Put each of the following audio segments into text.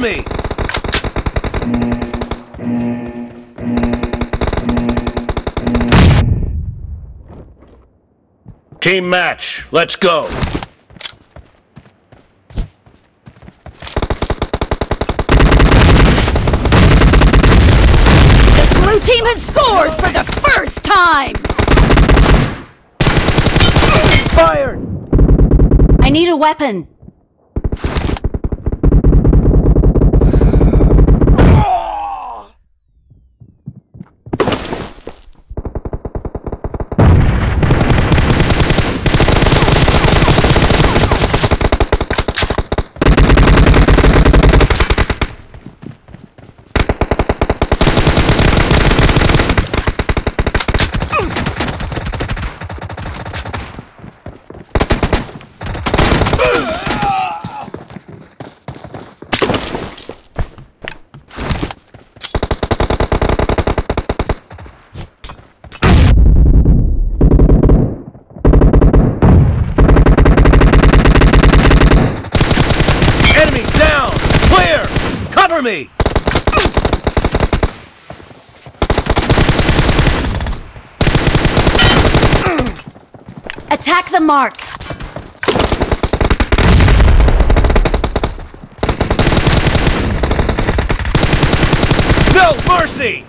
Cover me! Team match, let's go. The blue team has scored for the first time! Expired! I need a weapon. Enemy down! Clear! Cover me! Attack the mark. No mercy!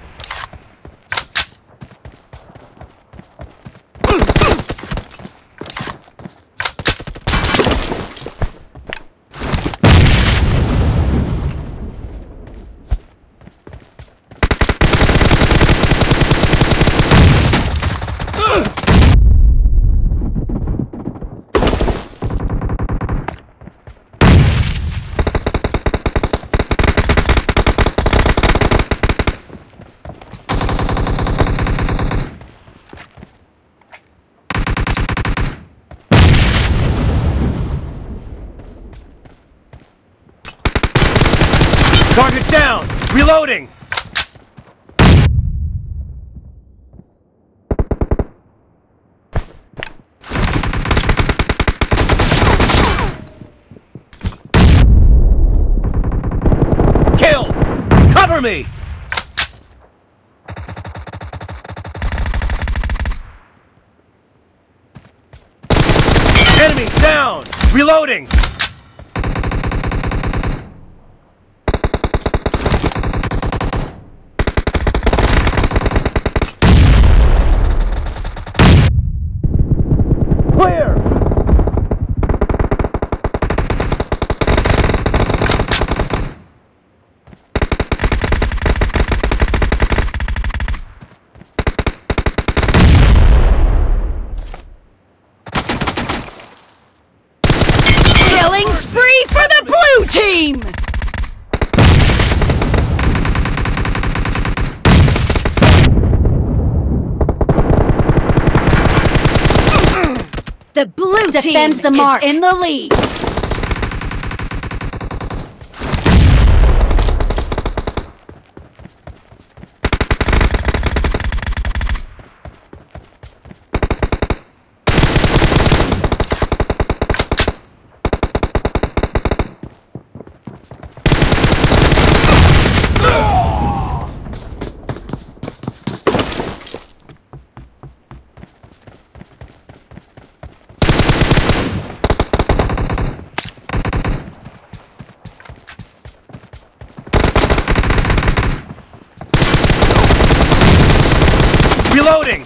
Target down! Reloading! Kill! Cover me! Enemy down! Reloading! Killing spree for the blue team! The blue Defend team the mark. is in the lead. Reloading!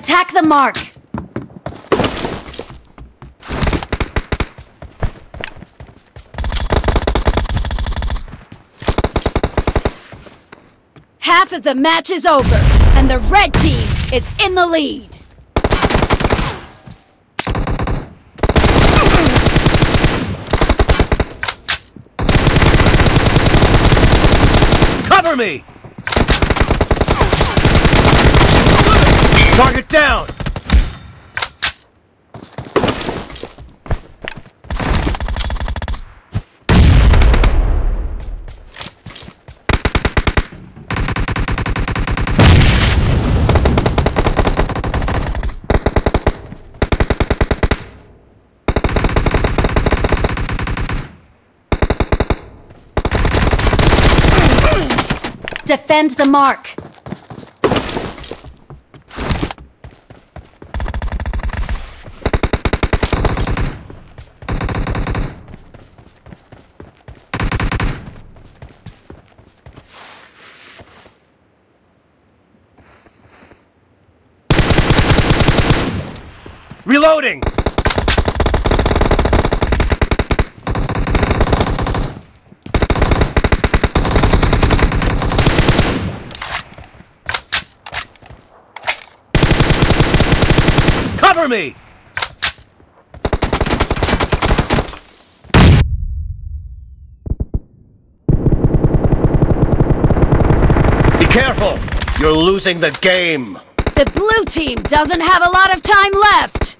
Attack the mark! Half of the match is over, and the red team is in the lead! Cover me! Target down! Defend the mark. Reloading! Cover me! Be careful! You're losing the game! The blue team doesn't have a lot of time left.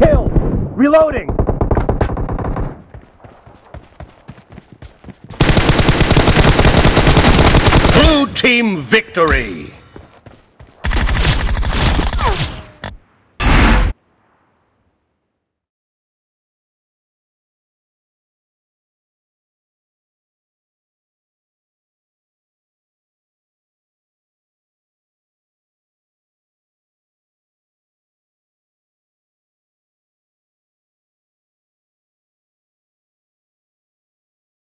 Kill! Reloading! Team victory!